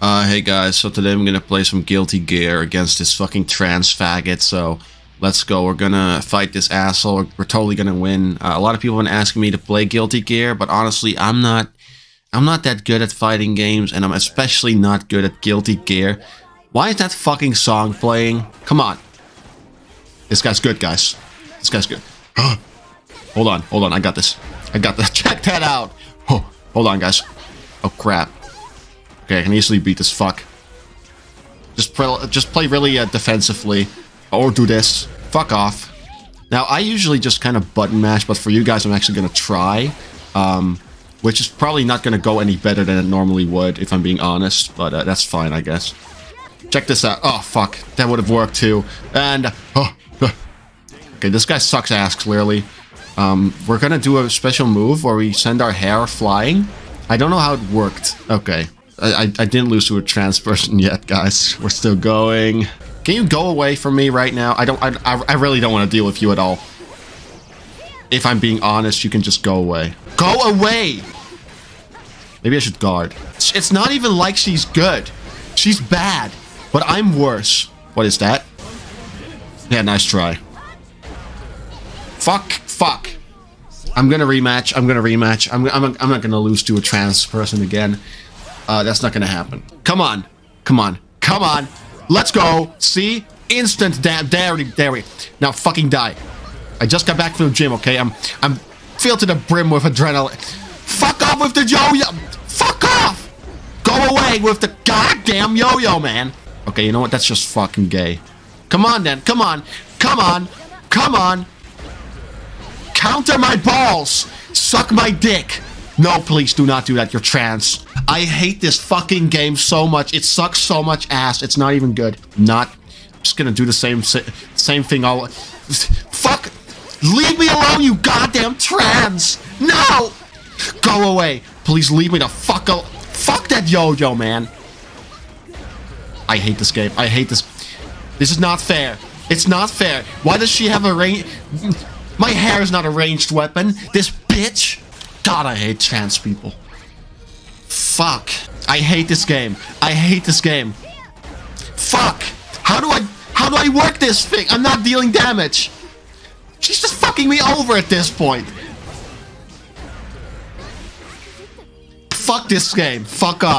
Uh, hey guys, so today I'm gonna play some Guilty Gear against this fucking trans faggot, so let's go. We're gonna fight this asshole. We're, we're totally gonna win. Uh, a lot of people have been asking me to play Guilty Gear, but honestly, I'm not, I'm not that good at fighting games, and I'm especially not good at Guilty Gear. Why is that fucking song playing? Come on. This guy's good, guys. This guy's good. hold on, hold on, I got this. I got this. Check that out. Oh, hold on, guys. Oh, crap. Okay, I can easily beat this fuck. Just, just play really uh, defensively. Or do this. Fuck off. Now, I usually just kind of button mash, but for you guys, I'm actually going to try. Um, which is probably not going to go any better than it normally would, if I'm being honest. But uh, that's fine, I guess. Check this out. Oh, fuck. That would have worked, too. And... Oh, okay, this guy sucks ass, clearly. Um, we're going to do a special move where we send our hair flying. I don't know how it worked. Okay. I, I didn't lose to a trans person yet, guys. We're still going. Can you go away from me right now? I don't. I, I really don't want to deal with you at all. If I'm being honest, you can just go away. Go away! Maybe I should guard. It's not even like she's good. She's bad. But I'm worse. What is that? Yeah, nice try. Fuck. Fuck. I'm gonna rematch. I'm gonna rematch. I'm, I'm, I'm not gonna lose to a trans person again. Uh, that's not gonna happen. Come on. Come on. Come on. Let's go. See? Instant damn dairy dairy. Now fucking die. I just got back from the gym, okay? I'm I'm filled to the brim with adrenaline. Fuck off with the yo-yo! Fuck off! Go away with the goddamn yo-yo, man! Okay, you know what? That's just fucking gay. Come on then. Come on. Come on. Come on. Counter my balls! Suck my dick! No, please do not do that. You're trans. I hate this fucking game so much. It sucks so much ass. It's not even good. Not. I'm just gonna do the same same thing all. Fuck! Leave me alone, you goddamn trans! No! Go away. Please leave me the fuck alone. Fuck that yo-yo, man. I hate this game. I hate this. This is not fair. It's not fair. Why does she have a range? My hair is not a ranged weapon. This bitch. God, I hate trans people. Fuck. I hate this game. I hate this game. Fuck. How do I... How do I work this thing? I'm not dealing damage. She's just fucking me over at this point. Fuck this game. Fuck off.